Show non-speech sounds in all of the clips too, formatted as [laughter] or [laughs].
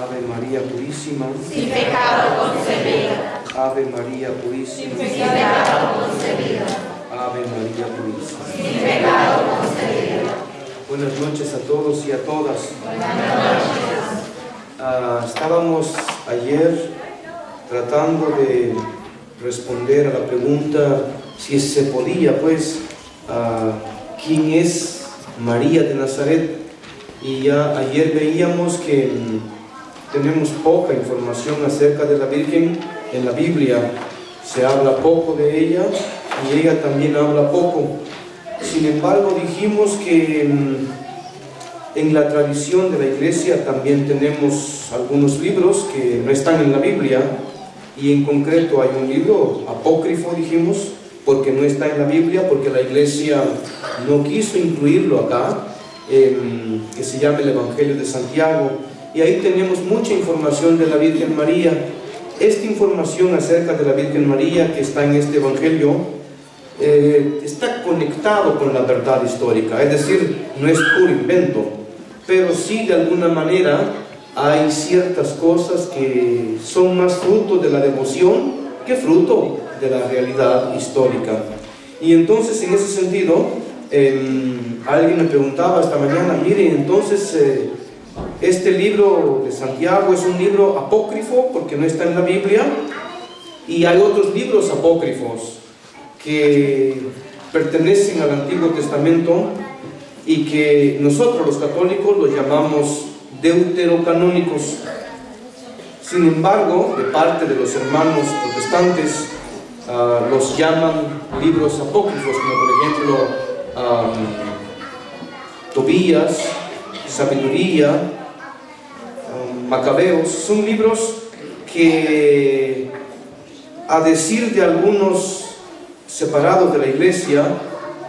Ave María Purísima, sin pecado concebida, Ave María Purísima, sin pecado concebida, Ave María Purísima. sin pecado concebida. Buenas noches a todos y a todas. Ah, estábamos ayer tratando de responder a la pregunta si se podía, pues, ah, ¿quién es María de Nazaret? Y ya ayer veíamos que mm, tenemos poca información acerca de la Virgen en la Biblia. Se habla poco de ella y ella también habla poco. Sin embargo, dijimos que en la tradición de la iglesia también tenemos algunos libros que no están en la Biblia y en concreto hay un libro apócrifo, dijimos, porque no está en la Biblia, porque la iglesia no quiso incluirlo acá, em, que se llama el Evangelio de Santiago. Y ahí tenemos mucha información de la Virgen María. Esta información acerca de la Virgen María que está en este Evangelio eh, está conectado con la verdad histórica, es decir, no es puro invento, pero sí de alguna manera hay ciertas cosas que son más fruto de la devoción que fruto de la realidad histórica. Y entonces en ese sentido, eh, alguien me preguntaba esta mañana, mire, entonces eh, este libro de Santiago es un libro apócrifo porque no está en la Biblia y hay otros libros apócrifos que pertenecen al Antiguo Testamento y que nosotros los católicos los llamamos deuterocanónicos. Sin embargo, de parte de los hermanos protestantes, uh, los llaman libros apócrifos, como por ejemplo um, Tobías, Sabiduría, Macabeos. Son libros que, a decir de algunos separados de la iglesia,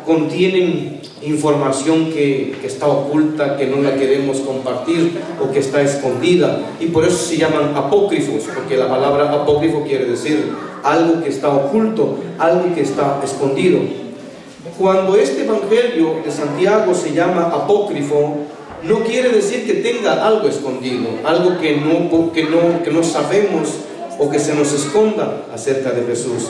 contienen información que, está oculta, que no la queremos compartir o que está escondida. Y por eso se llaman apócrifos, porque la palabra apócrifo quiere decir algo que está oculto, algo que está escondido. Cuando este Evangelio de Santiago se llama apócrifo, no quiere decir que tenga algo escondido, algo que no, no, que no sabemos o que se nos esconda acerca de Jesús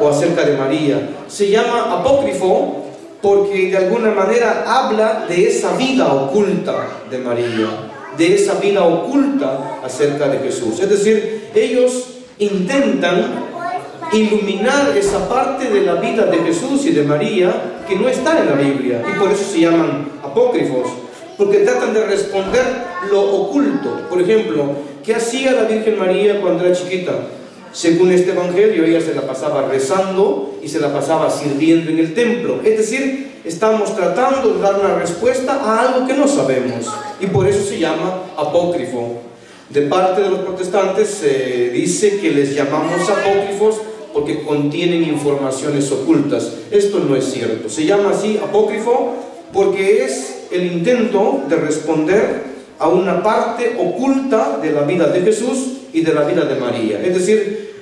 o acerca de María. Se llama apócrifo porque de alguna manera habla de esa vida oculta de María, de esa vida oculta acerca de Jesús. Es decir, ellos intentan iluminar esa parte de la vida de Jesús y de María que no está en la Biblia y por eso se llaman apócrifos, porque tratan de responder lo oculto. Por ejemplo, ¿qué hacía la Virgen María cuando era chiquita? Según este Evangelio, ella se la pasaba rezando y se la pasaba sirviendo en el templo. Es decir, estamos tratando de dar una respuesta a algo que no sabemos. Y por eso se llama apócrifo. De parte de los protestantes se dice que les llamamos apócrifos porque contienen informaciones ocultas. Esto no es cierto. Se llama así apócrifo porque es el intento de responder a una parte oculta de la vida de Jesús y de la vida de María. Es decir,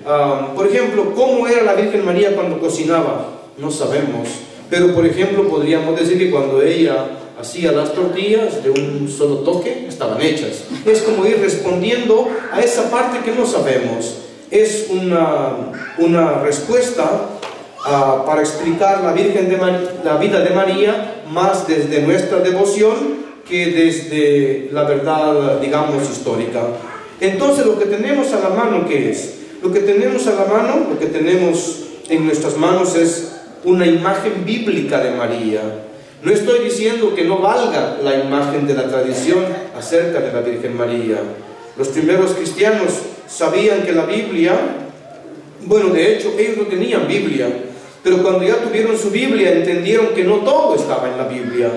por ejemplo, ¿cómo era la Virgen María cuando cocinaba? No sabemos. Pero, por ejemplo, podríamos decir que cuando ella hacía las tortillas de un solo toque, estaban hechas. Es como ir respondiendo a esa parte que no sabemos. Es una, una respuesta uh, para explicar la, Virgen de la vida de María más desde nuestra devoción que desde la verdad, digamos, histórica. Entonces lo que tenemos a la mano, ¿qué es? Lo que tenemos a la mano, lo que tenemos en nuestras manos es una imagen bíblica de María. No estoy diciendo que no valga la imagen de la tradición acerca de la Virgen María. Los primeros cristianos sabían que la Biblia, bueno, de hecho ellos no tenían Biblia, pero cuando ya tuvieron su Biblia entendieron que no todo estaba en la Biblia.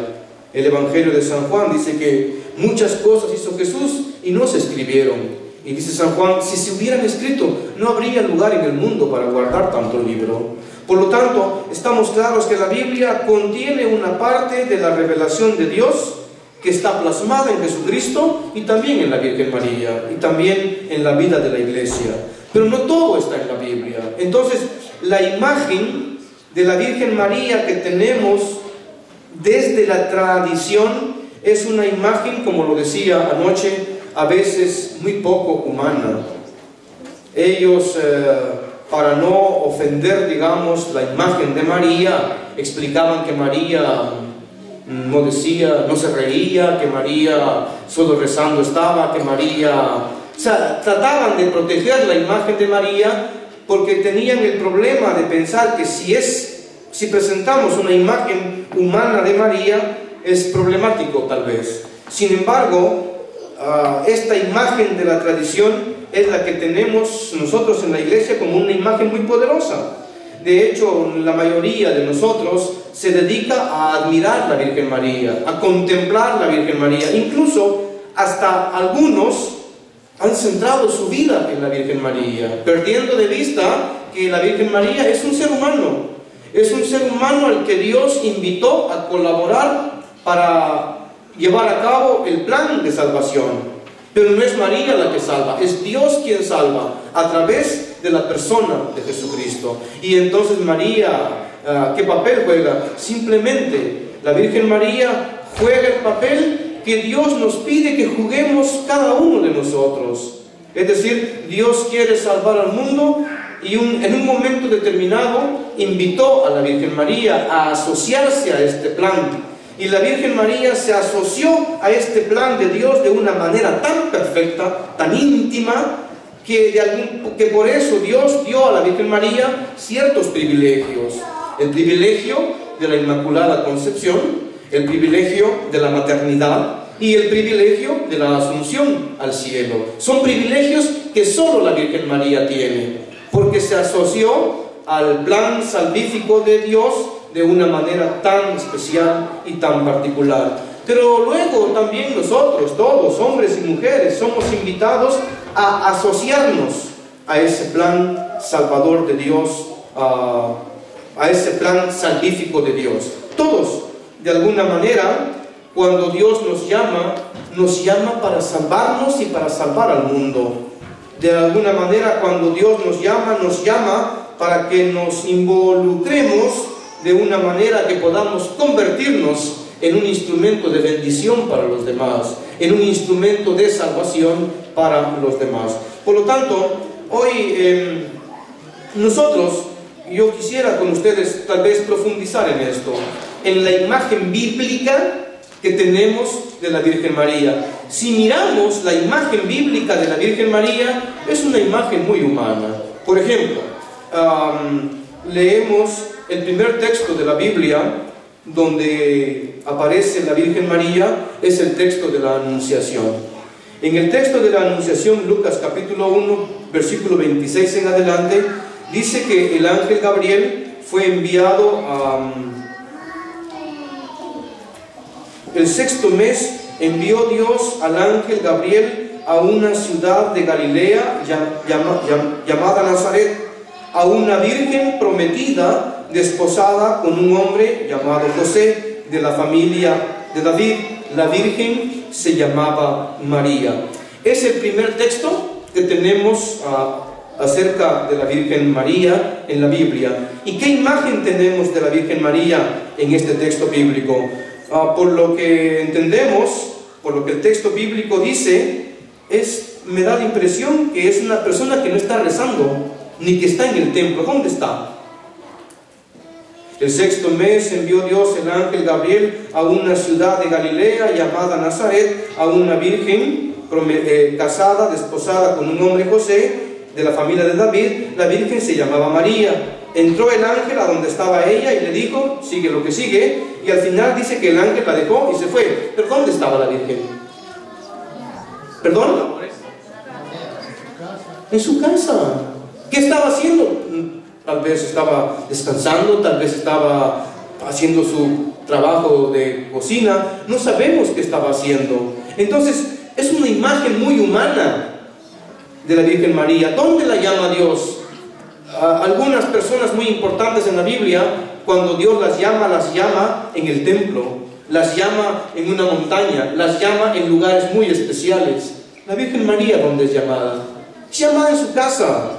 El Evangelio de San Juan dice que muchas cosas hizo Jesús y no se escribieron. Y dice San Juan, si se hubieran escrito, no habría lugar en el mundo para guardar tanto libro. Por lo tanto, estamos claros que la Biblia contiene una parte de la revelación de Dios que está plasmada en Jesucristo y también en la Virgen María y también en la vida de la iglesia. Pero no todo está en la Biblia. Entonces, la imagen de la Virgen María que tenemos desde la tradición es una imagen, como lo decía anoche, a veces muy poco humana. Ellos, eh, para no ofender, digamos, la imagen de María, explicaban que María no decía, no se reía, que María solo rezando estaba, que María... O sea, trataban de proteger la imagen de María porque tenían el problema de pensar que si es, si presentamos una imagen humana de María, es problemático tal vez. Sin embargo, ah, esta imagen de la tradición es la que tenemos nosotros en la iglesia como una imagen muy poderosa. De hecho, la mayoría de nosotros se dedica a admirar la Virgen María, a contemplar la Virgen María. Incluso hasta algunos han centrado su vida en la Virgen María, perdiendo de vista que la Virgen María es un ser humano. Es un ser humano al que Dios invitó a colaborar para llevar a cabo el plan de salvación. Pero no es María la que salva, es Dios quien salva a través de la persona de Jesucristo. Y entonces María, ah, ¿qué papel juega? Simplemente la Virgen María juega el papel que Dios nos pide que juguemos cada uno de nosotros. Es decir, Dios quiere salvar al mundo y en un momento determinado invitó a la Virgen María a asociarse a este plan y la Virgen María se asoció a este plan de Dios de una manera tan perfecta, tan íntima, que, que por eso Dios dio a la Virgen María ciertos privilegios. El privilegio de la Inmaculada Concepción, el privilegio de la maternidad y el privilegio de la asunción al cielo. Son privilegios que solo la Virgen María tiene, porque se asoció al plan salvífico de Dios de una manera tan especial y tan particular. Pero luego también nosotros, todos, hombres y mujeres, somos invitados a asociarnos a ese plan salvador de Dios, a, ese plan salvífico de Dios. Todos, de alguna manera, cuando Dios nos llama, nos llama para salvarnos y para salvar al mundo. De alguna manera, cuando Dios nos llama, nos llama para que nos involucremos de una manera que podamos convertirnos en un instrumento de bendición para los demás, en un instrumento de salvación para los demás. Por lo tanto, hoy em, nosotros, yo quisiera con ustedes tal vez profundizar en esto, en la imagen bíblica que tenemos de la Virgen María. Si miramos la imagen bíblica de la Virgen María, es una imagen muy humana. Por ejemplo, leemos el primer texto de la Biblia donde aparece la Virgen María es el texto de la Anunciación. En el texto de la Anunciación, Lucas capítulo 1, versículo 26 en adelante, dice que el ángel Gabriel fue enviado a... Um, el sexto mes envió Dios al ángel Gabriel a una ciudad de Galilea llamada Nazaret, a una virgen prometida desposada con un hombre llamado José de la familia de David. La Virgen se llamaba María. Es el primer texto que tenemos ah, acerca de la Virgen María en la Biblia. ¿Y qué imagen tenemos de la Virgen María en este texto bíblico? Ah, por lo que entendemos, por lo que el texto bíblico dice, es, me da la impresión que es una persona que no está rezando, ni que está en el templo. ¿Dónde está? El sexto mes envió Dios el ángel Gabriel a una ciudad de Galilea llamada Nazaret, a una virgen eh, casada, desposada con un hombre José, de la familia de David. La virgen se llamaba María. Entró el ángel a donde estaba ella y le dijo, sigue lo que sigue, y al final dice que el ángel la dejó y se fue. ¿Pero dónde estaba la virgen? ¿Perdón? En su casa. ¿Qué estaba haciendo? Tal vez estaba descansando, tal vez estaba haciendo su trabajo de cocina, no sabemos qué estaba haciendo. Entonces, es una imagen muy humana de la Virgen María. ¿Dónde la llama Dios? algunas personas muy importantes en la Biblia, cuando Dios las llama, las llama en el templo, las llama en una montaña, las llama en lugares muy especiales. La Virgen María, ¿dónde es llamada? Es llamada en su casa,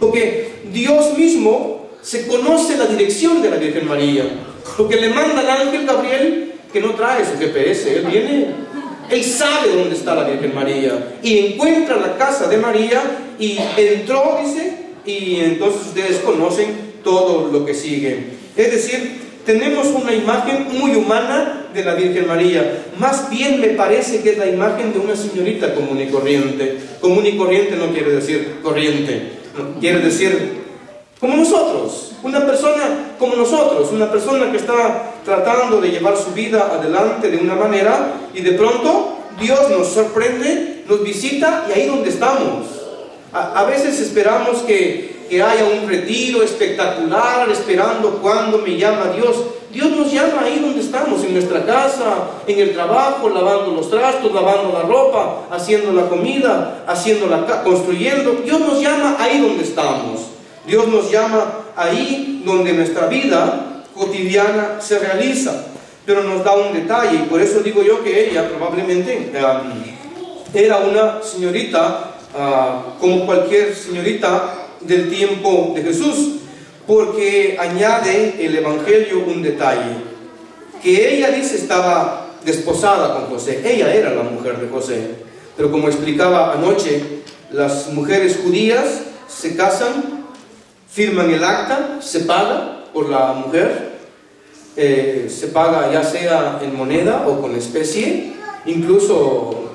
porque Dios mismo se conoce la dirección de la Virgen María. Porque le manda al ángel Gabriel que no trae su GPS, él viene él sabe dónde está la Virgen María y encuentra la casa de María y entró, dice, y entonces ustedes conocen todo lo que sigue. Es decir, tenemos una imagen muy humana de la Virgen María. Más bien me parece que es la imagen de una señorita común y corriente. Común y corriente no quiere decir corriente, quiere decir como nosotros, una persona como nosotros, una persona que está tratando de llevar su vida adelante de una manera y de pronto Dios nos sorprende, nos visita y ahí donde estamos. A, veces esperamos que que haya un retiro espectacular esperando cuando me llama Dios. Dios nos llama ahí donde estamos, en nuestra casa, en el trabajo, lavando los trastos, lavando la ropa, haciendo la comida, haciendo la construyendo. Dios nos llama ahí donde estamos. Dios nos llama ahí donde nuestra vida cotidiana se realiza. Pero nos da un detalle y por eso digo yo que ella probablemente era una señorita, ah, como cualquier señorita del tiempo de Jesús, porque añade el Evangelio un detalle, que ella dice estaba desposada con José, ella era la mujer de José, pero como explicaba anoche, las mujeres judías se casan, firman el acta, se paga por la mujer, eh, se paga ya sea en moneda o con especie, incluso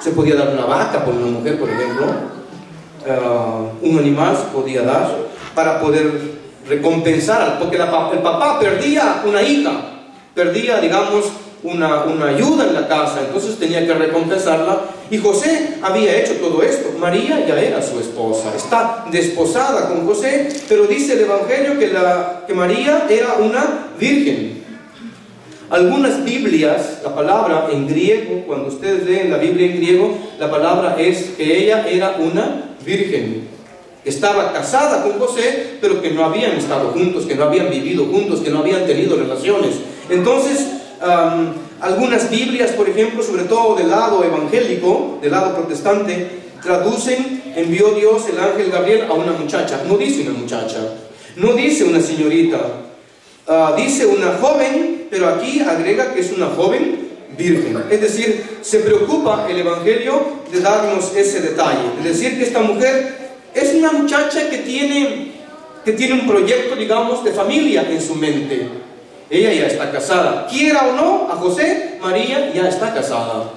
se podía dar una vaca por una mujer, por ejemplo, Uh, un animal podía dar para poder recompensar, porque el papá perdía una hija, perdía, digamos, una, una, ayuda en la casa, entonces tenía que recompensarla. Y José había hecho todo esto. María ya era su esposa, está desposada con José, pero dice el Evangelio que, la, que María era una virgen. Algunas Biblias, la palabra en griego, cuando ustedes leen la Biblia en griego, la palabra es que ella era una virgen, estaba casada con José, pero que no habían estado juntos, que no habían vivido juntos, que no habían tenido relaciones. Entonces, algunas Biblias, por ejemplo, sobre todo del lado evangélico, del lado protestante, traducen, envió Dios el ángel Gabriel a una muchacha. No dice una muchacha, no dice una señorita, ah, dice una joven, pero aquí agrega que es una joven virgen. Es decir, se preocupa el Evangelio de darnos ese detalle, de decir que esta mujer es una muchacha que tiene, que tiene un proyecto, digamos, de familia en su mente. Ella ya está casada. Quiera o no, a José, María ya está casada.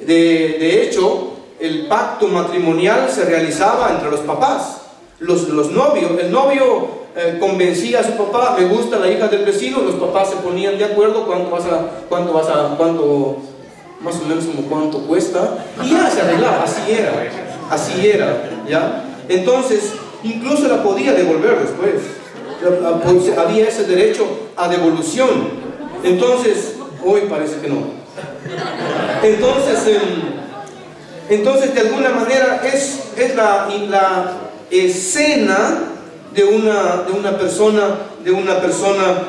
De, de hecho, el pacto matrimonial se realizaba entre los papás, los, los novios. El novio eh, convencía a su papá, me gusta la hija del vecino, los papás se ponían de acuerdo cuánto vas a, cuánto vas a, cuánto, más o menos cuánto cuesta, y ya se arreglaba, así era, así era, ¿ya? Entonces, incluso la podía devolver después, pues, había ese derecho a devolución, entonces, hoy parece que no. Entonces, em, entonces de alguna manera es, es la, la escena de una, de una persona, de una persona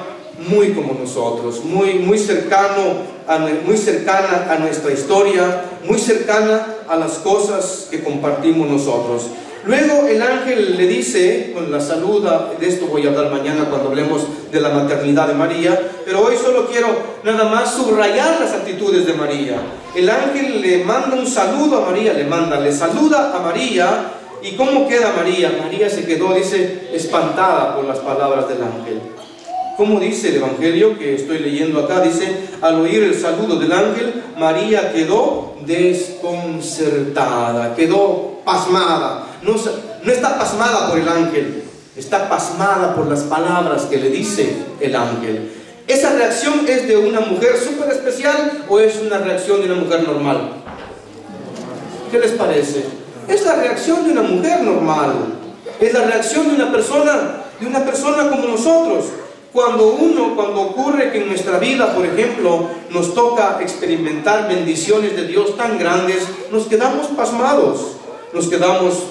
muy como nosotros, muy, muy, cercano muy cercana a nuestra historia, muy cercana a las cosas que compartimos nosotros. Luego el ángel le dice, con la saluda, de esto voy a hablar mañana cuando hablemos de la maternidad de María, pero hoy solo quiero nada más subrayar las actitudes de María. El ángel le manda un saludo a María, le manda, le saluda a María ¿Y cómo queda María? María se quedó, dice, espantada por las palabras del ángel. ¿Cómo dice el Evangelio que estoy leyendo acá? Dice, al oír el saludo del ángel, María quedó desconcertada, quedó pasmada. No, está pasmada por el ángel, está pasmada por las palabras que le dice el ángel. ¿Esa reacción es de una mujer súper especial o es una reacción de una mujer normal? ¿Qué les parece? Es la reacción de una mujer normal. Es la reacción de una persona, de una persona como nosotros. Cuando uno, cuando ocurre que en nuestra vida, por ejemplo, nos toca experimentar bendiciones de Dios tan grandes, nos quedamos pasmados, nos quedamos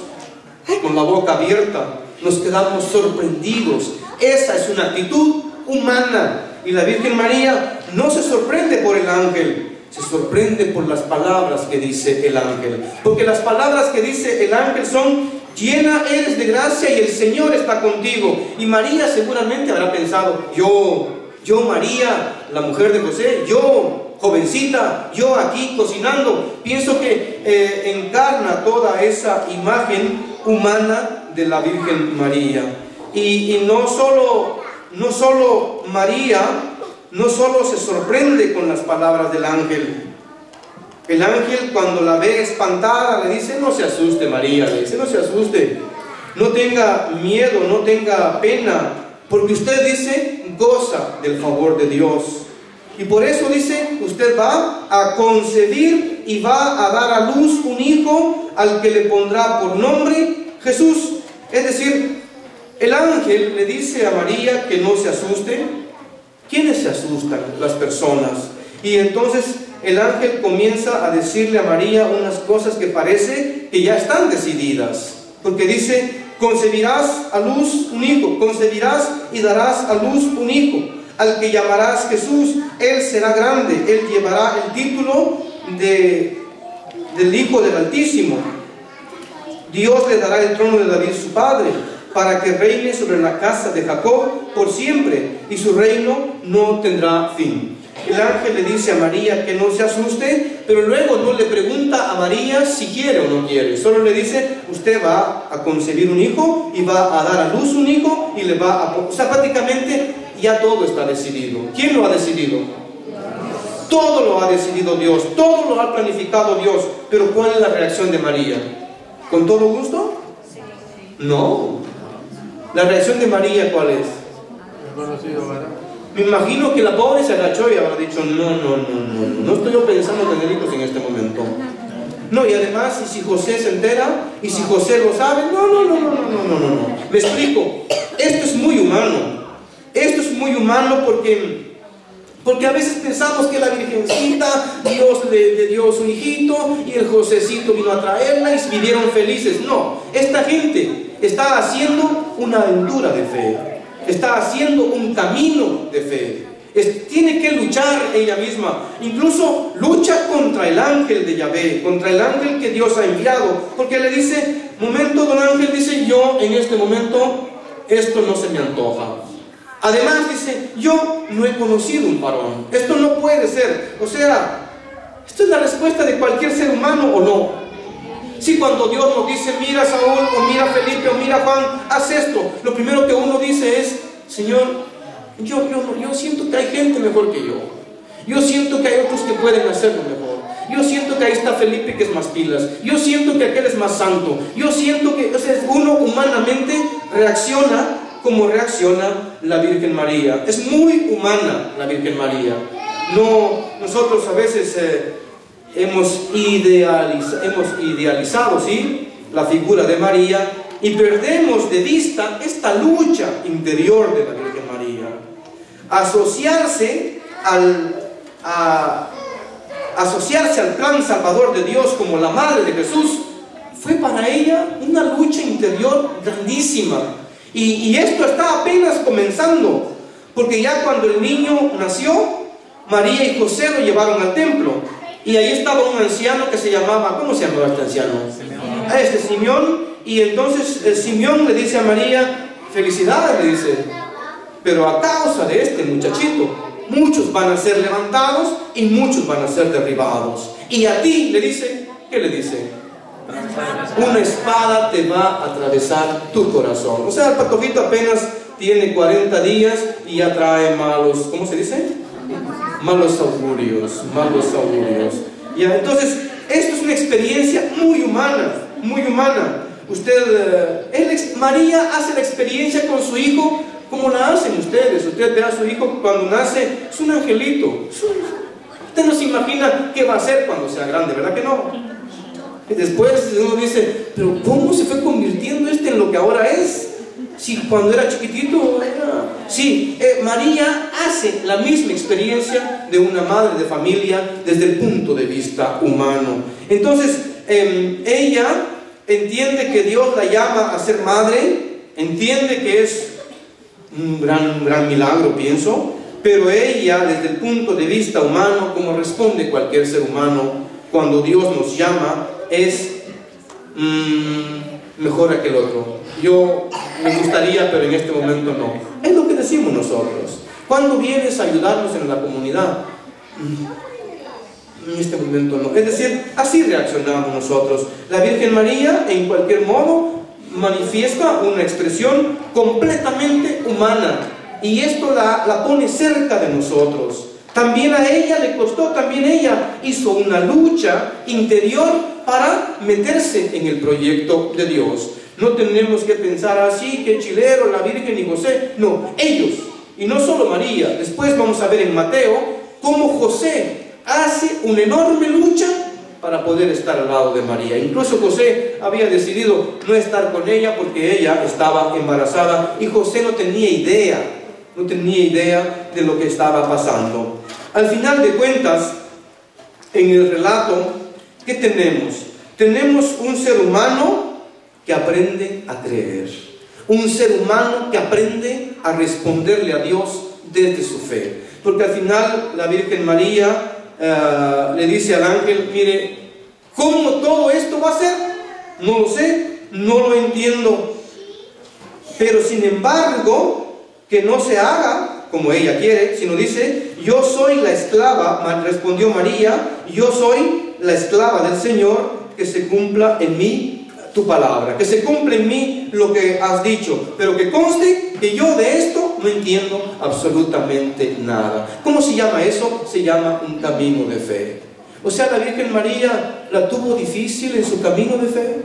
con la boca abierta, nos quedamos sorprendidos. Esa es una actitud humana. Y la Virgen María no se sorprende por el ángel, se sorprende por las palabras que dice el ángel. Porque las palabras que dice el ángel son, llena eres de gracia y el Señor está contigo. Y María seguramente habrá pensado, yo, yo María, la mujer de José, yo, jovencita, yo aquí cocinando, pienso que eh, encarna toda esa imagen humana de la Virgen María. Y, no solo, no solo María, no solo se sorprende con las palabras del ángel, el ángel cuando la ve espantada le dice, no se asuste María, le dice, no se asuste, no tenga miedo, no tenga pena, porque usted dice, goza del favor de Dios. Y por eso dice, usted va a concebir y va a dar a luz un hijo al que le pondrá por nombre Jesús. Es decir, el ángel le dice a María que no se asuste. ¿Quiénes se asustan? Las personas. Y entonces el ángel comienza a decirle a María unas cosas que parece que ya están decididas. Porque dice, concebirás a luz un hijo, concebirás y darás a luz un hijo, al que llamarás Jesús. Él será grande, él llevará el título de, del Hijo del Altísimo. Dios le dará el trono de David su padre, para que reine sobre la casa de Jacob por siempre, y su reino no tendrá fin. El ángel le dice a María que no se asuste, pero luego no le pregunta a María si quiere o no quiere. Solo le dice, usted va a concebir un hijo y va a dar a luz un hijo y le va a... O sea, prácticamente ya todo está decidido. ¿Quién lo ha decidido? Todo lo ha decidido Dios, todo lo ha planificado Dios. Pero ¿cuál es la reacción de María? ¿Con todo gusto? No. ¿La reacción de María cuál es? Me imagino que la pobre se agachó y habrá dicho, no, no, no, no, no estoy yo pensando en tener hijos en este momento. No, y además, y si José se entera, y si José lo sabe, no, no, no, no, no, no, no, no. Me explico, esto es muy humano. Esto es muy humano porque, porque a veces pensamos que la Virgencita, Dios le, dio su hijito y el Josecito vino a traerla y vivieron felices. No, esta gente está haciendo una aventura de fe está haciendo un camino de fe. tiene que luchar ella misma. Incluso lucha contra el ángel de Yahvé, contra el ángel que Dios ha enviado. Porque le dice, momento, don ángel dice, yo en este momento, esto no se me antoja. Además dice, yo no he conocido un varón. Esto no puede ser. O sea, esto es la respuesta de cualquier ser humano o no. Si cuando Dios nos dice, mira Saúl, o mira Felipe, o mira Juan, haz esto, lo primero que uno dice es, Señor, yo, yo, yo siento que hay gente mejor que yo. Yo siento que hay otros que pueden hacerlo mejor. Yo siento que ahí está Felipe que es más pilas. Yo siento que aquel es más santo. Yo siento que o sea, uno humanamente reacciona como reacciona la Virgen María. Es muy humana la Virgen María. No, nosotros a veces eh, hemos, idealiza, hemos idealizado ¿sí? la figura de María y perdemos de vista esta lucha interior de la Virgen María. Asociarse al, asociarse al plan salvador de Dios como la madre de Jesús fue para ella una lucha interior grandísima. Y, y esto está apenas comenzando, porque ya cuando el niño nació, María y José lo llevaron al templo. Y ahí estaba un anciano que se llamaba, ¿cómo se llamaba este anciano? A este Simeón. Y entonces el Simeón le dice a María, felicidades, le dice, pero a causa de este muchachito, muchos van a ser levantados y muchos van a ser derribados. Y a ti le dice, ¿qué le dice? Una espada te va a atravesar tu corazón. O sea, el patojito apenas tiene 40 días y ya trae malos, ¿cómo se dice? malos augurios, malos augurios. Ya, entonces, esto es una experiencia muy humana, muy humana. Usted, eh, María hace la experiencia con su hijo como la hacen ustedes. Usted ve a su hijo cuando nace, es un angelito. Usted no se imagina qué va a hacer cuando sea grande, ¿verdad que no? Después uno dice, pero ¿cómo se fue convirtiendo este en lo que ahora es? Si cuando era chiquitito era... Sí, eh, María hace la misma experiencia de una madre de familia desde el punto de vista humano. Entonces, em, ella entiende que Dios la llama a ser madre, entiende que es un gran, gran milagro, pienso, pero ella, desde el punto de vista humano, como responde cualquier ser humano, cuando Dios nos llama, es mm, mejor que el otro. Yo me gustaría, pero en este momento no. Es lo que decimos nosotros. Cuando vienes a ayudarnos en la comunidad? en este momento no. Es decir, así reaccionamos nosotros. La Virgen María, en cualquier modo, manifiesta una expresión completamente humana. Y esto la, la pone cerca de nosotros. También a ella le costó, también ella hizo una lucha interior para meterse en el proyecto de Dios. No tenemos que pensar así, que chilero, la Virgen y José. No, ellos. Y no solo María. Después vamos a ver en Mateo cómo José hace una enorme lucha para poder estar al lado de María. Incluso José había decidido no estar con ella porque ella estaba embarazada y José no tenía idea, no tenía idea de lo que estaba pasando. Al final de cuentas, en el relato, ¿qué tenemos? Tenemos un ser humano que aprende a creer, un ser humano que aprende a responderle a Dios desde su fe. Porque al final la Virgen María eh, le dice al ángel, mire, ¿cómo todo esto va a ser? No lo sé, no lo entiendo. Pero sin embargo, que no se haga como ella quiere, sino dice, yo soy la esclava, respondió María, yo soy la esclava del Señor, que se cumpla en mí tu palabra, que se cumpla en mí lo que has dicho, pero que conste que yo de esto no entiendo absolutamente nada. ¿Cómo se llama eso? Se llama un camino de fe. O sea, la Virgen María la tuvo difícil en su camino de fe.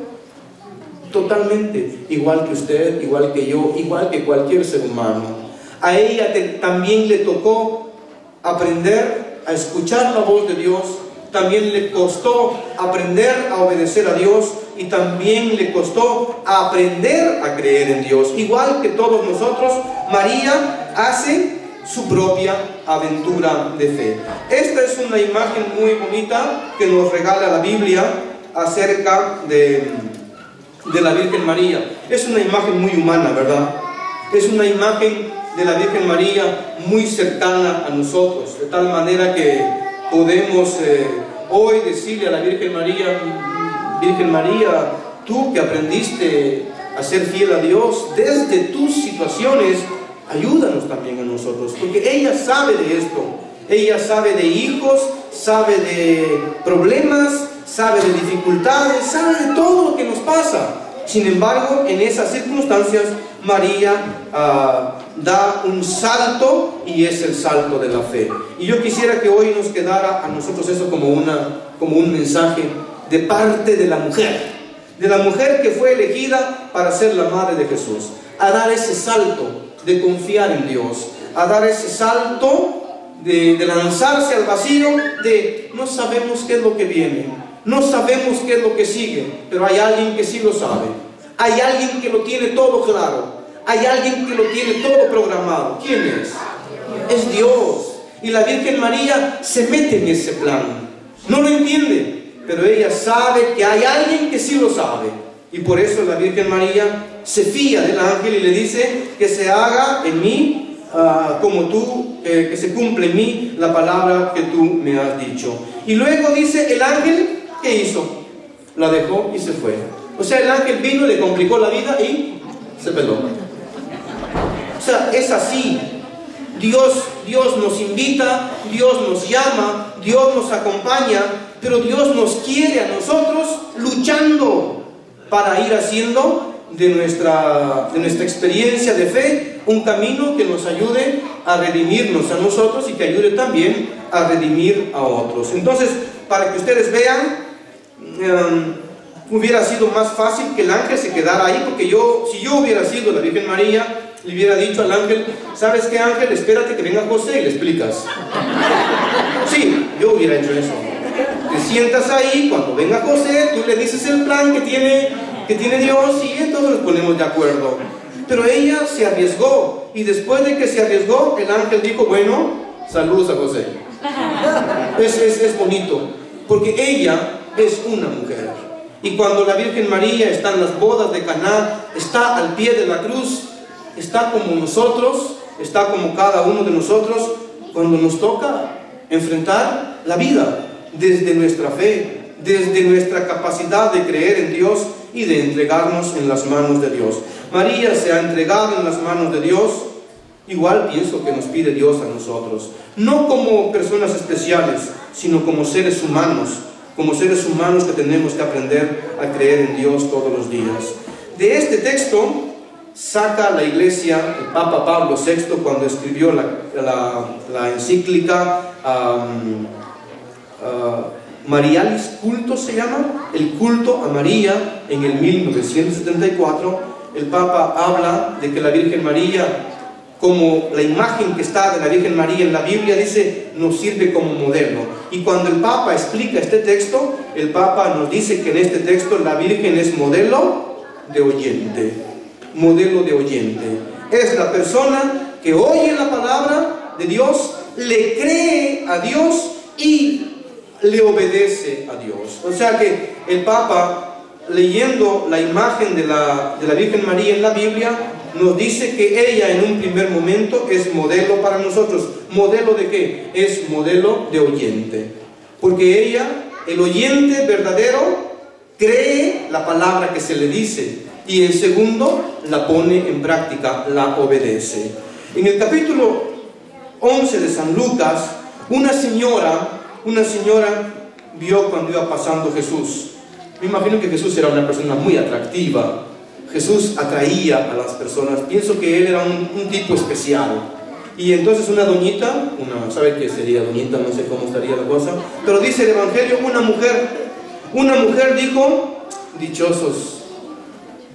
Totalmente, igual que usted, igual que yo, igual que cualquier ser humano. A ella también le tocó aprender a escuchar la voz de Dios, también le costó aprender a obedecer a Dios y también le costó aprender a creer en Dios. Igual que todos nosotros, María hace su propia aventura de fe. Esta es una imagen muy bonita que nos regala la Biblia acerca de, de la Virgen María. Es una imagen muy humana, ¿verdad? Es una imagen de la Virgen María muy cercana a nosotros, de tal manera que podemos eh, hoy decirle a la Virgen María, Virgen María, tú que aprendiste a ser fiel a Dios desde tus situaciones, ayúdanos también a nosotros, porque ella sabe de esto, ella sabe de hijos, sabe de problemas, sabe de dificultades, sabe de todo lo que nos pasa. Sin embargo, en esas circunstancias, María ah, da un salto y es el salto de la fe. Y yo quisiera que hoy nos quedara a nosotros eso como, una, como un mensaje de parte de la mujer, de la mujer que fue elegida para ser la madre de Jesús, a dar ese salto de confiar en Dios, a dar ese salto de, de, lanzarse al vacío, de no sabemos qué es lo que viene, no sabemos qué es lo que sigue, pero hay alguien que sí lo sabe, hay alguien que lo tiene todo claro, hay alguien que lo tiene todo programado. ¿Quién es? Es Dios. Y la Virgen María se mete en ese plan. No lo entiende, pero ella sabe que hay alguien que sí lo sabe. Y por eso la Virgen María se fía del ángel y le dice que se haga en mí uh, como tú, eh, que se cumple en mí la palabra que tú me has dicho. Y luego dice el ángel, ¿qué hizo? La dejó y se fue. O sea, el ángel vino, le complicó la vida y se peló. O sea, es así. Dios, Dios nos invita, Dios nos llama, Dios nos acompaña, pero Dios nos quiere a nosotros luchando para ir haciendo de nuestra, de nuestra experiencia de fe un camino que nos ayude a redimirnos a nosotros y que ayude también a redimir a otros. Entonces, para que ustedes vean, um, hubiera sido más fácil que el ángel se quedara ahí, porque yo, si yo hubiera sido la Virgen María, le hubiera dicho al ángel, ¿sabes qué ángel? Espérate que venga José y le explicas. Sí, yo hubiera hecho eso. Te sientas ahí, cuando venga José, tú le dices el plan que tiene, que tiene Dios y entonces nos ponemos de acuerdo. Pero ella se arriesgó y después de que se arriesgó, el ángel dijo, bueno, saludos a José. Es, es, es bonito, porque ella es una mujer. Y cuando la Virgen María está en las bodas de Caná, está al pie de la cruz, está como nosotros, está como cada uno de nosotros cuando nos toca enfrentar la vida desde nuestra fe, desde nuestra capacidad de creer en Dios y de entregarnos en las manos de Dios. María se ha entregado en las manos de Dios igual pienso que nos pide Dios a nosotros. No como personas especiales, sino como seres humanos, como seres humanos que tenemos que aprender a creer en Dios todos los días. De este texto saca la iglesia, el Papa Pablo VI, cuando escribió la, la, encíclica um, Marialis Culto, se llama, el culto a María, en el 1974, el Papa habla de que la Virgen María como la imagen que está de la Virgen María en la Biblia, dice, nos sirve como modelo. Y cuando el Papa explica este texto, el Papa nos dice que en este texto la Virgen es modelo de oyente. Modelo de oyente. Es la persona que oye la palabra de Dios, le cree a Dios y le obedece a Dios. O sea que el Papa, leyendo la imagen de la, de la Virgen María en la Biblia, nos dice que ella en un primer momento es modelo para nosotros. ¿Modelo de qué? Es modelo de oyente. Porque ella, el oyente verdadero, cree la palabra que se le dice y el segundo la pone en práctica, la obedece. En el capítulo 11 de San Lucas, una señora, una señora vio cuando iba pasando Jesús. Me imagino que Jesús era una persona muy atractiva, Jesús atraía a las personas. Pienso que él era un, tipo especial. Y entonces una doñita, una, ¿sabe qué sería doñita? No sé cómo estaría la cosa. Pero dice el Evangelio, una mujer, una mujer dijo, dichosos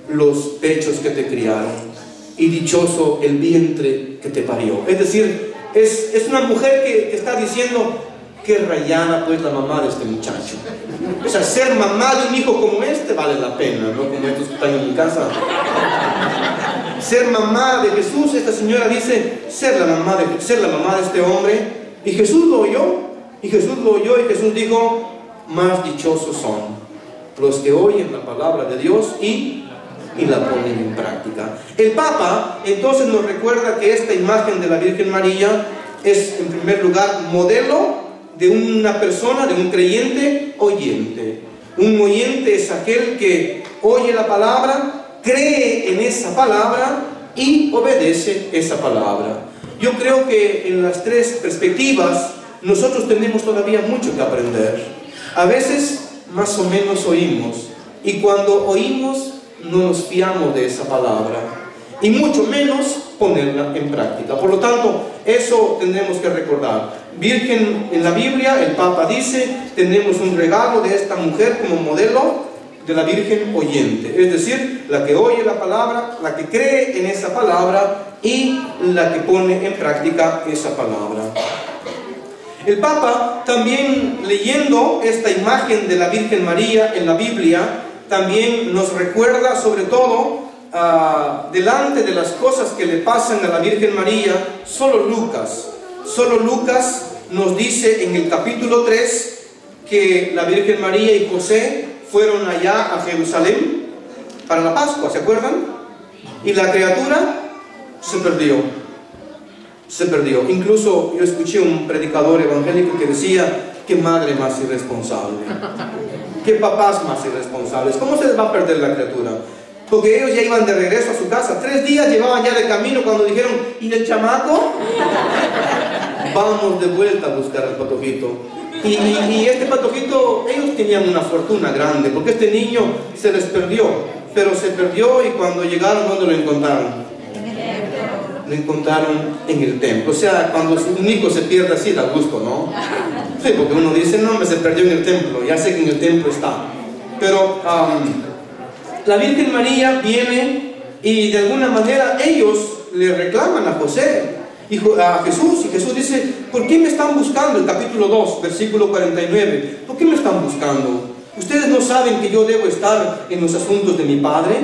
los pechos que te criaron y dichoso el vientre que te parió. Es decir, es, es una mujer que, está diciendo, qué rayada pues la mamá de este muchacho. O sea, ser mamá de un hijo como este vale la pena, ¿no? Como estos que están en mi casa. Ser mamá de Jesús, esta señora dice, ser la mamá de, ser la mamá de este hombre. Y Jesús lo oyó, y Jesús lo oyó, y Jesús dijo, más dichosos son los que oyen la palabra de Dios y, y la ponen en práctica. El Papa entonces nos recuerda que esta imagen de la Virgen María es en primer lugar modelo de una persona, de un creyente oyente. Un oyente es aquel que oye la palabra, cree en esa palabra y obedece esa palabra. Yo creo que en las tres perspectivas nosotros tenemos todavía mucho que aprender. A veces más o menos oímos y cuando oímos no nos fiamos de esa palabra y mucho menos ponerla en práctica. Por lo tanto, eso tenemos que recordar. Virgen en la Biblia, el Papa dice, tenemos un regalo de esta mujer como modelo de la Virgen oyente, es decir, la que oye la palabra, la que cree en esa palabra y la que pone en práctica esa palabra. El Papa también leyendo esta imagen de la Virgen María en la Biblia, también nos recuerda sobre todo Ah, delante de las cosas que le pasan a la Virgen María, solo Lucas, solo Lucas nos dice en el capítulo 3 que la Virgen María y José fueron allá a Jerusalén para la Pascua, ¿se acuerdan? Y la criatura se perdió, se perdió. Incluso yo escuché un predicador evangélico que decía, qué madre más irresponsable, qué papás más irresponsables, ¿cómo se les va a perder la criatura? porque ellos ya iban de regreso a su casa. Tres días llevaban ya de camino cuando dijeron, ¿y el chamaco? [laughs] Vamos de vuelta a buscar al patojito. Y, y, este patojito, ellos tenían una fortuna grande, porque este niño se les perdió, pero se perdió y cuando llegaron, ¿dónde lo encontraron? Lo encontraron en el templo. O sea, cuando un hijo se pierde así, da gusto, ¿no? Sí, porque uno dice, no, me se perdió en el templo, ya sé que en el templo está. Pero la Virgen María viene y de alguna manera ellos le reclaman a José, y a Jesús, y Jesús dice, ¿por qué me están buscando? El capítulo 2, versículo 49, ¿por qué me están buscando? ¿Ustedes no saben que yo debo estar en los asuntos de mi Padre?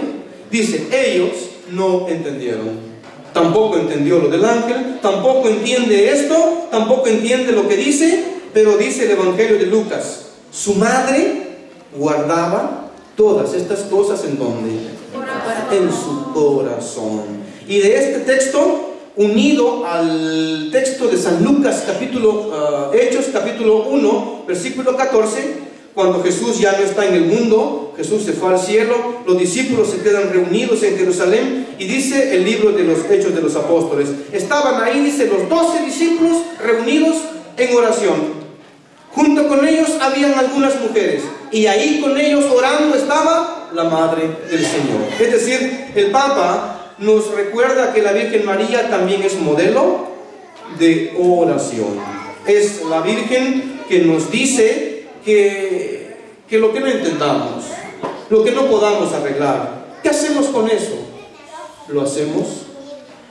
Dice, ellos no entendieron. Tampoco entendió lo del ángel, tampoco entiende esto, tampoco entiende lo que dice, pero dice el Evangelio de Lucas, su madre guardaba todas estas cosas en donde? En su corazón. Y de este texto, unido al texto de San Lucas, capítulo, ah, Hechos, capítulo 1, versículo 14, cuando Jesús ya no está en el mundo, Jesús se fue al cielo, los discípulos se quedan reunidos en Jerusalén y dice el libro de los Hechos de los Apóstoles, estaban ahí, dice, los doce discípulos reunidos en oración. Junto con ellos habían algunas mujeres y ahí con ellos orando estaba la Madre del Señor. Es decir, el Papa nos recuerda que la Virgen María también es modelo de oración. Es la Virgen que nos dice que, que lo que no entendamos, lo que no podamos arreglar, ¿qué hacemos con eso? Lo hacemos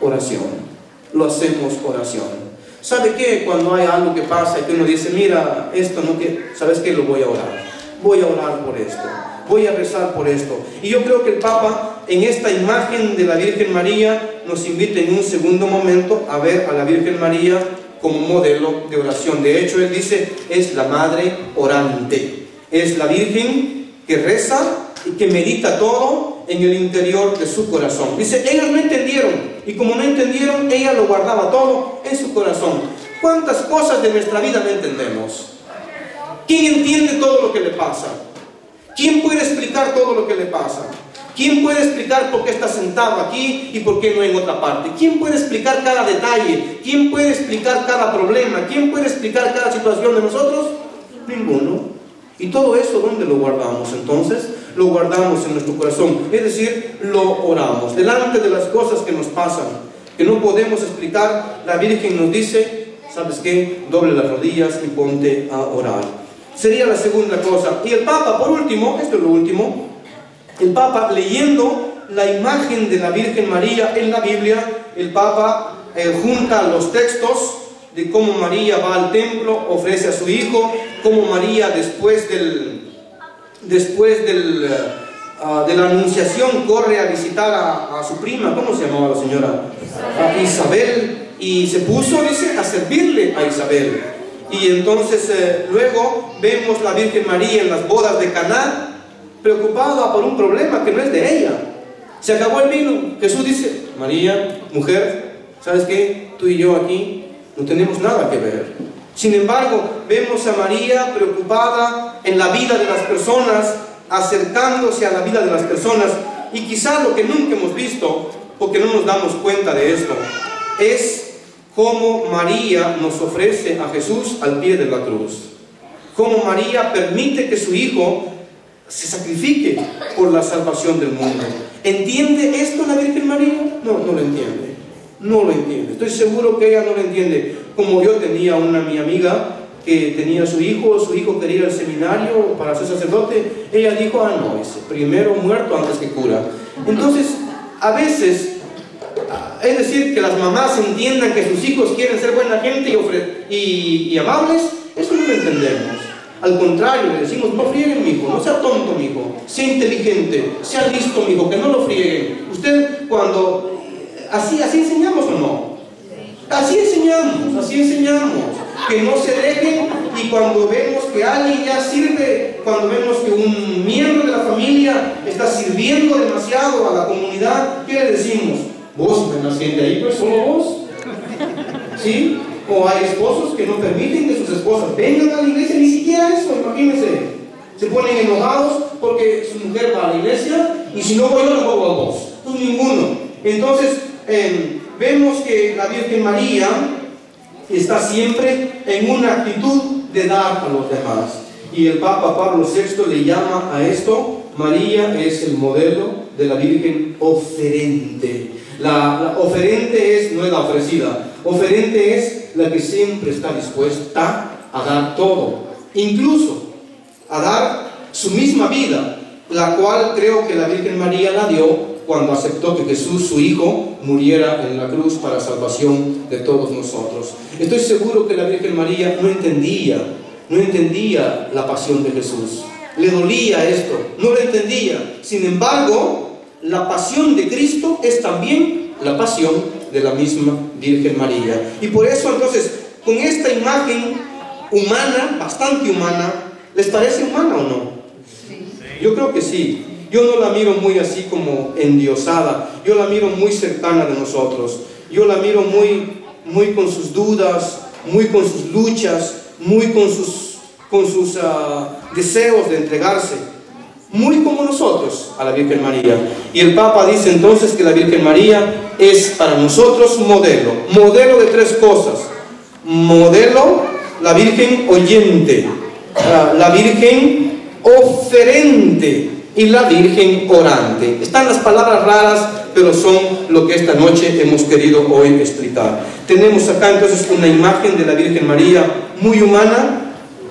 oración. Lo hacemos oración. ¿Sabe qué? Cuando hay algo que pasa y que uno dice, mira, esto no que, ¿sabes qué? Lo voy a orar. Voy a orar por esto. Voy a rezar por esto. Y yo creo que el Papa, en esta imagen de la Virgen María, nos invita en un segundo momento a ver a la Virgen María como modelo de oración. De hecho, él dice, es la Madre orante. Es la Virgen que reza y que medita todo en el interior de su corazón. Dice, ellos no entendieron. Y como no entendieron, ella lo guardaba todo en su corazón. ¿Cuántas cosas de nuestra vida no entendemos? ¿Quién entiende todo lo que le pasa? ¿Quién puede explicar todo lo que le pasa? ¿Quién puede explicar por qué está sentado aquí y por qué no en otra parte? ¿Quién puede explicar cada detalle? ¿Quién puede explicar cada problema? ¿Quién puede explicar cada situación de nosotros? Ninguno. ¿Y todo eso dónde lo guardamos entonces? Lo guardamos en nuestro corazón, es decir, lo oramos. Delante de las cosas que nos pasan, que no podemos explicar, la Virgen nos dice, ¿sabes qué? Doble las rodillas y ponte a orar. Sería la segunda cosa. Y el Papa, por último, esto es lo último, el Papa leyendo la imagen de la Virgen María en la Biblia, el Papa eh, junta los textos de cómo María va al templo, ofrece a su hijo, cómo María después del, después del, uh, de la anunciación corre a visitar a, su prima, ¿cómo se llamaba la señora? A Isabel, y se puso, dice, a servirle a Isabel. Y entonces eh, luego vemos la Virgen María en las bodas de Caná, preocupada por un problema que no es de ella. Se acabó el vino. Jesús dice, María, mujer, ¿sabes qué? Tú y yo aquí no tenemos nada que ver. Sin embargo, vemos a María preocupada en la vida de las personas, acercándose a la vida de las personas. Y quizá lo que nunca hemos visto, porque no nos damos cuenta de esto, es cómo María nos ofrece a Jesús al pie de la cruz. Cómo María permite que su hijo se sacrifique por la salvación del mundo. ¿Entiende esto la Virgen María? No, no lo entiende. No lo entiende. Estoy seguro que ella no lo entiende. Como yo tenía una mi amiga que tenía su hijo, su hijo quería ir al seminario para ser sacerdote, ella dijo, ah, no, es primero muerto antes que cura. Entonces, a veces, es decir, que las mamás entiendan que sus hijos quieren ser buena gente y, y, y amables, eso no lo entendemos. Al contrario, le decimos, no frieguen, mi hijo, no sea tonto, mi hijo, sea inteligente, sea listo, mi hijo, que no lo frieguen. Usted cuando, así, así enseñamos o no? Así enseñamos, así enseñamos. Que no se dejen y cuando vemos que alguien ya sirve, cuando vemos que un miembro de la familia está sirviendo demasiado a la comunidad, ¿qué le decimos? Vos, naciente ahí, pues solo vos. ¿Sí? O hay esposos que no permiten que sus esposas vengan a la iglesia, ni siquiera eso, imagínense. Se ponen enojados porque su mujer va a la iglesia y si no voy yo, no voy a vos. Ninguno. Entonces, eh, vemos que la Virgen María está siempre en una actitud de dar a los demás. Y el Papa Pablo VI le llama a esto, María es el modelo de la Virgen oferente. La, la oferente es, no es la ofrecida, oferente es la que siempre está dispuesta a dar todo, incluso a dar su misma vida, la cual creo que la Virgen María la dio cuando aceptó que Jesús, su Hijo, muriera en la cruz para salvación de todos nosotros. Estoy seguro que la Virgen María no entendía, no entendía la pasión de Jesús. Le dolía esto, no lo entendía. Sin embargo, la pasión de Cristo es también la pasión de la misma Virgen María. Y por eso entonces, con esta imagen humana, bastante humana, ¿les parece humana o no? Yo creo que sí. Yo no la miro muy así como endiosada, yo la miro muy cercana de nosotros, yo la miro muy, muy con sus dudas, muy con sus luchas, muy con sus, con sus ah, deseos de entregarse, muy como nosotros, a la Virgen María. Y el Papa dice entonces que la Virgen María es para nosotros modelo, modelo de tres cosas. Modelo, la Virgen oyente, la Virgen oferente y la Virgen orante. Están las palabras raras, pero son lo que esta noche hemos querido hoy explicar. Tenemos acá entonces una imagen de la Virgen María muy humana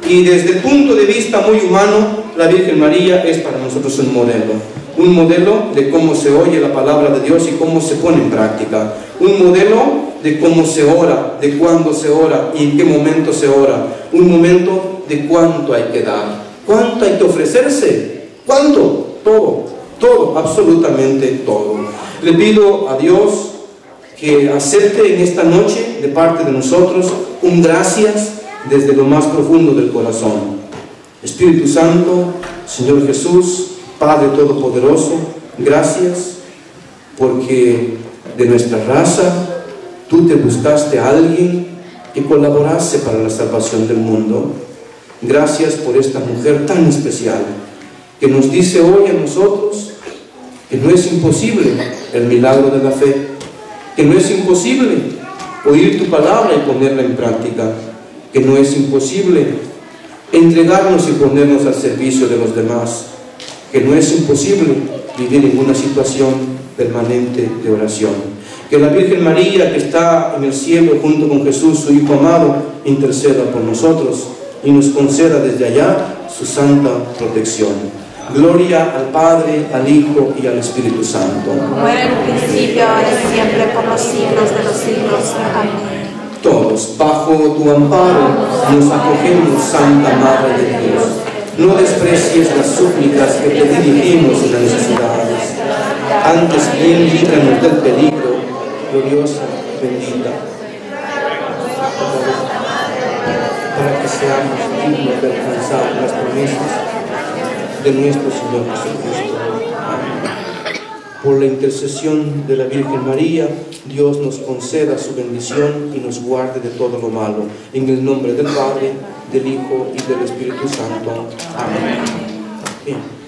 y desde el punto de vista muy humano, la Virgen María es para nosotros un modelo. Un modelo de cómo se oye la palabra de Dios y cómo se pone en práctica. Un modelo de cómo se ora, de cuándo se ora y en qué momento se ora. Un momento de cuánto hay que dar. ¿Cuánto hay que ofrecerse? ¿Cuánto? Todo, todo, absolutamente todo. Le pido a Dios que acepte en esta noche de parte de nosotros un gracias desde lo más profundo del corazón. Espíritu Santo, Señor Jesús, Padre Todopoderoso, gracias porque de nuestra raza tú te buscaste a alguien que colaborase para la salvación del mundo. Gracias por esta mujer tan especial que nos dice hoy a nosotros que no es imposible el milagro de la fe, que no es imposible oír tu palabra y ponerla en práctica, que no es imposible entregarnos y ponernos al servicio de los demás, que no es imposible vivir en una situación permanente de oración. Que la Virgen María, que está en el cielo junto con Jesús, su Hijo amado, interceda por nosotros y nos conceda desde allá su santa protección. Gloria al Padre, al Hijo y al Espíritu Santo. Como en principio, ahora y siempre, los siglos de los siglos. Amén. Todos, bajo tu amparo, nos acogemos, Santa Madre de Dios. No desprecies las súplicas que te dirigimos en las necesidades. Antes bien líbranos del peligro, gloriosa, bendita. Para que seamos dignos de alcanzar las promesas de nuestro Señor Jesucristo. Por la intercesión de la Virgen María, Dios nos conceda su bendición y nos guarde de todo lo malo. En el nombre del Padre, del Hijo y del Espíritu Santo. Amén.